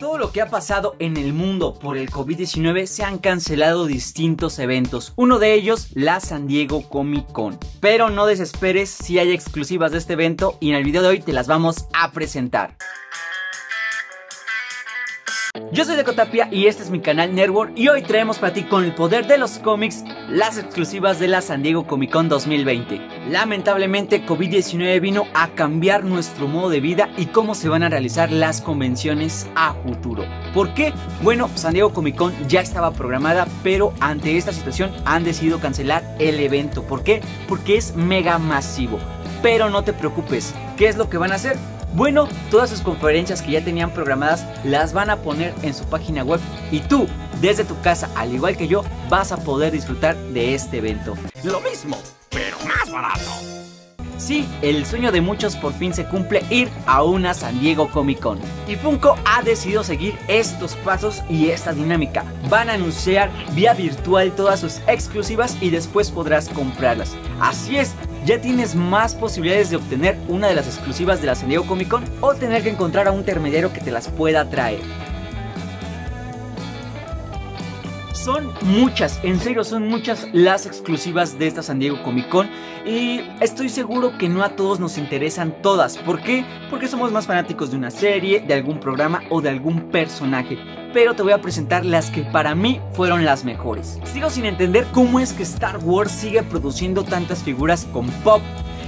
todo lo que ha pasado en el mundo por el COVID-19 se han cancelado distintos eventos. Uno de ellos, la San Diego Comic Con. Pero no desesperes si hay exclusivas de este evento y en el video de hoy te las vamos a presentar. Yo soy Decotapia y este es mi canal Network y hoy traemos para ti con el poder de los cómics las exclusivas de la San Diego Comic Con 2020. Lamentablemente COVID-19 vino a cambiar nuestro modo de vida y cómo se van a realizar las convenciones a futuro. ¿Por qué? Bueno, San Diego Comic Con ya estaba programada, pero ante esta situación han decidido cancelar el evento. ¿Por qué? Porque es mega masivo. Pero no te preocupes, ¿qué es lo que van a hacer? Bueno, todas sus conferencias que ya tenían programadas las van a poner en su página web y tú, desde tu casa, al igual que yo, vas a poder disfrutar de este evento. Lo mismo, Sí, el sueño de muchos por fin se cumple ir a una San Diego Comic Con. Y Funko ha decidido seguir estos pasos y esta dinámica. Van a anunciar vía virtual todas sus exclusivas y después podrás comprarlas. Así es, ya tienes más posibilidades de obtener una de las exclusivas de la San Diego Comic Con o tener que encontrar a un intermediario que te las pueda traer. Son muchas, en serio son muchas las exclusivas de esta San Diego Comic Con y estoy seguro que no a todos nos interesan todas. ¿Por qué? Porque somos más fanáticos de una serie, de algún programa o de algún personaje. Pero te voy a presentar las que para mí fueron las mejores. Sigo sin entender cómo es que Star Wars sigue produciendo tantas figuras con pop.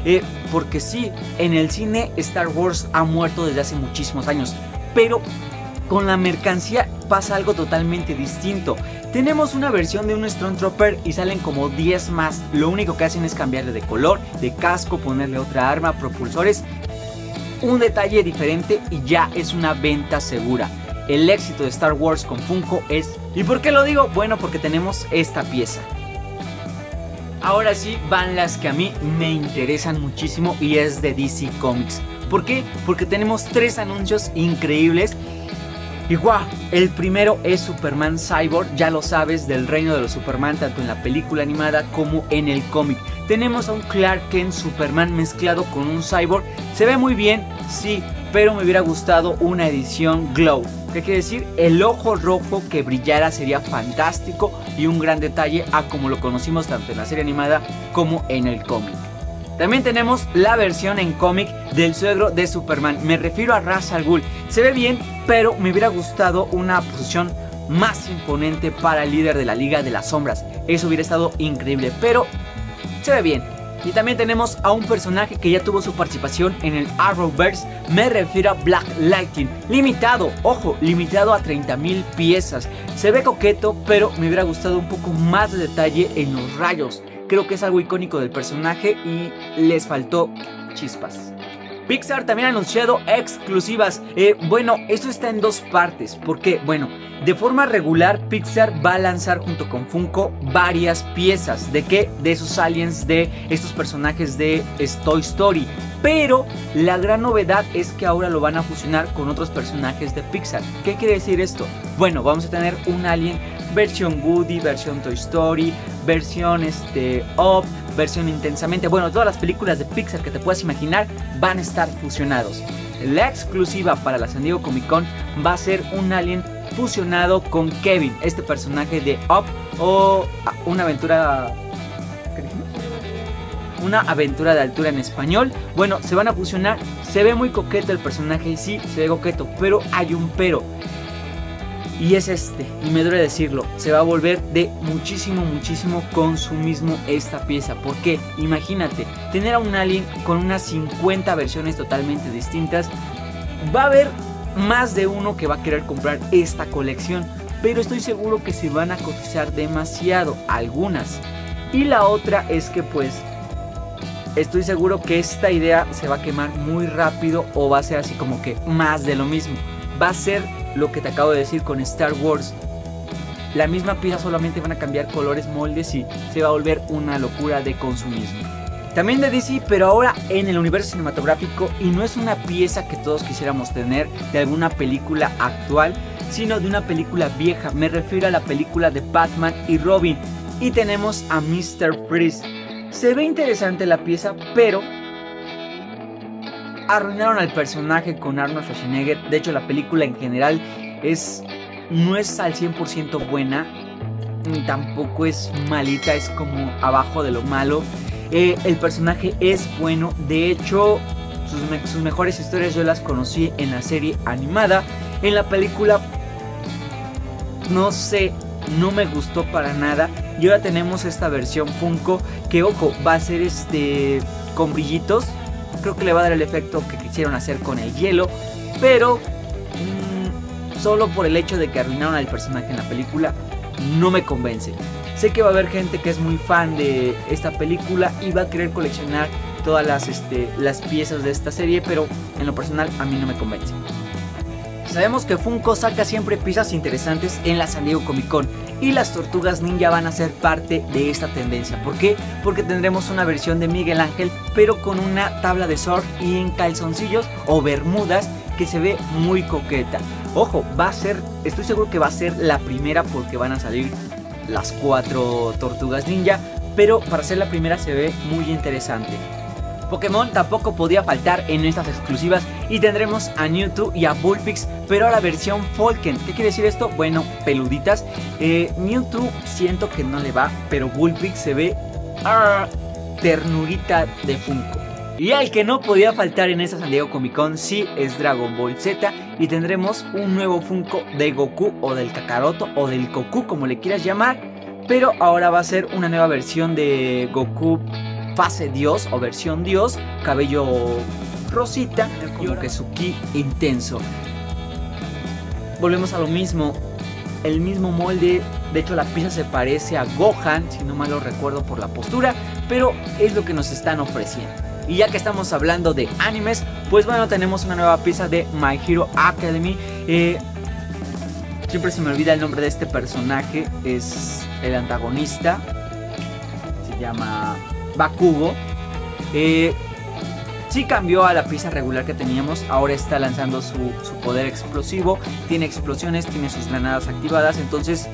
Eh, porque sí, en el cine Star Wars ha muerto desde hace muchísimos años. Pero con la mercancía pasa algo totalmente distinto. Tenemos una versión de un Stormtrooper y salen como 10 más. Lo único que hacen es cambiarle de color, de casco, ponerle otra arma, propulsores. Un detalle diferente y ya es una venta segura. El éxito de Star Wars con Funko es... ¿Y por qué lo digo? Bueno, porque tenemos esta pieza. Ahora sí van las que a mí me interesan muchísimo y es de DC Comics. ¿Por qué? Porque tenemos tres anuncios increíbles y guau, el primero es Superman Cyborg, ya lo sabes, del reino de los Superman, tanto en la película animada como en el cómic. Tenemos a un Clark Kent Superman mezclado con un cyborg. Se ve muy bien, sí, pero me hubiera gustado una edición Glow. ¿Qué quiere decir? El ojo rojo que brillara sería fantástico y un gran detalle a como lo conocimos tanto en la serie animada como en el cómic. También tenemos la versión en cómic del suegro de Superman. Me refiero a Ra's al Ghul. Se ve bien, pero me hubiera gustado una posición más imponente para el líder de la Liga de las Sombras. Eso hubiera estado increíble, pero se ve bien. Y también tenemos a un personaje que ya tuvo su participación en el Arrowverse. Me refiero a Black Lightning. Limitado, ojo, limitado a 30.000 piezas. Se ve coqueto, pero me hubiera gustado un poco más de detalle en los rayos. Creo que es algo icónico del personaje y les faltó chispas. Pixar también ha anunciado exclusivas. Eh, bueno, esto está en dos partes. Porque, bueno, de forma regular Pixar va a lanzar junto con Funko varias piezas. ¿De qué? De esos aliens, de estos personajes de Toy Story. Pero la gran novedad es que ahora lo van a fusionar con otros personajes de Pixar. ¿Qué quiere decir esto? Bueno, vamos a tener un alien versión Woody, versión Toy Story, versión este, versión Intensamente. Bueno, todas las películas de Pixar que te puedas imaginar van a estar fusionados. La exclusiva para la San Diego Comic Con va a ser un alien fusionado con Kevin, este personaje de Up o una aventura una aventura de altura en español. Bueno, se van a fusionar. Se ve muy coqueto el personaje, sí, se ve coqueto, pero hay un pero. Y es este, y me duele decirlo, se va a volver de muchísimo, muchísimo consumismo esta pieza. Porque imagínate, tener a un alien con unas 50 versiones totalmente distintas, va a haber más de uno que va a querer comprar esta colección. Pero estoy seguro que se van a cotizar demasiado, algunas. Y la otra es que pues estoy seguro que esta idea se va a quemar muy rápido o va a ser así como que más de lo mismo. Va a ser lo que te acabo de decir con Star Wars. La misma pieza solamente van a cambiar colores, moldes y se va a volver una locura de consumismo. También de DC, pero ahora en el universo cinematográfico y no es una pieza que todos quisiéramos tener de alguna película actual, sino de una película vieja. Me refiero a la película de Batman y Robin. Y tenemos a Mr. Freeze. Se ve interesante la pieza, pero arruinaron al personaje con Arnold Schwarzenegger. De hecho, la película en general Es, no es al 100% buena, ni tampoco es malita, es como abajo de lo malo. Eh, el personaje es bueno, de hecho, sus, sus mejores historias yo las conocí en la serie animada. En la película, no sé, no me gustó para nada. Y ahora tenemos esta versión Funko que, ojo, va a ser este con brillitos. Creo que le va a dar el efecto que quisieron hacer con el hielo. Pero mmm, solo por el hecho de que arruinaron al personaje en la película, no me convence. Sé que va a haber gente que es muy fan de esta película y va a querer coleccionar todas las, este, las piezas de esta serie, pero en lo personal a mí no me convence. Sabemos que Funko saca siempre piezas interesantes en la San Diego Comic Con y las tortugas ninja van a ser parte de esta tendencia. ¿Por qué? Porque tendremos una versión de Miguel Ángel pero con una tabla de surf y en calzoncillos o bermudas que se ve muy coqueta. Ojo, va a ser, estoy seguro que va a ser la primera porque van a salir las cuatro tortugas ninja, pero para ser la primera se ve muy interesante. Pokémon tampoco podía faltar en estas exclusivas y tendremos a Mewtwo y a Bullpix, pero a la versión Falken. ¿Qué quiere decir esto? Bueno, peluditas. Eh, Mewtwo siento que no le va, pero Bullpix se ve ah, ternurita de Funko. Y al que no podía faltar en esta San Diego Comic Con sí es Dragon Ball Z y tendremos un nuevo Funko de Goku o del Kakaroto o del Goku como le quieras llamar, pero ahora va a ser una nueva versión de Goku fase Dios o versión Dios, cabello rosita, como que su ki intenso. Volvemos a lo mismo, el mismo molde, de hecho la pieza se parece a Gohan, si no mal lo recuerdo por la postura, pero es lo que nos están ofreciendo. Y ya que estamos hablando de animes, pues bueno, tenemos una nueva pieza de My Hero Academy. Eh, siempre se me olvida el nombre de este personaje, es el antagonista, se llama Bakugo. Eh, sí cambió a la pieza regular que teníamos, ahora está lanzando su, su, poder explosivo, tiene explosiones, tiene sus granadas activadas, entonces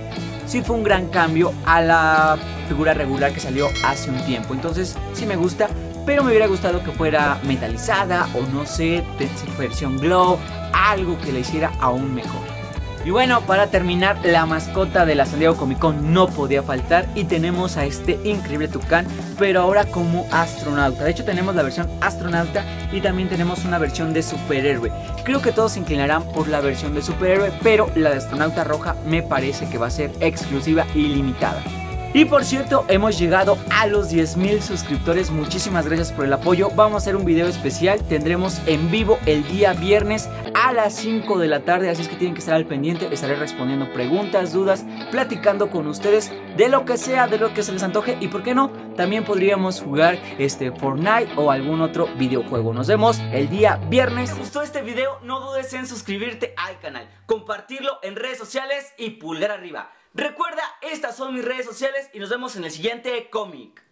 sí fue un gran cambio a la figura regular que salió hace un tiempo, entonces sí me gusta, pero me hubiera gustado que fuera metalizada o no sé, versión glow, algo que la hiciera aún mejor. Y bueno, para terminar, la mascota de la San Diego Comic Con no podía faltar y tenemos a este increíble tucán, pero ahora como astronauta. De hecho tenemos la versión astronauta y también tenemos una versión de superhéroe. Creo que todos se inclinarán por la versión de superhéroe, pero la de astronauta roja me parece que va a ser exclusiva y limitada. Y por cierto, hemos llegado a los 10.000 suscriptores. Muchísimas gracias por el apoyo. Vamos a hacer un video especial. Tendremos en vivo el día viernes a las 5 de la tarde. Así es que tienen que estar al pendiente. Estaré respondiendo preguntas, dudas, platicando con ustedes de lo que sea, de lo que se les antoje. Y por qué no, también podríamos jugar este Fortnite o algún otro videojuego. Nos vemos el día viernes. Si te gustó este video, no dudes en suscribirte al canal, compartirlo en redes sociales y pulgar arriba. Recuerda, estas son mis redes sociales y nos vemos en el siguiente cómic.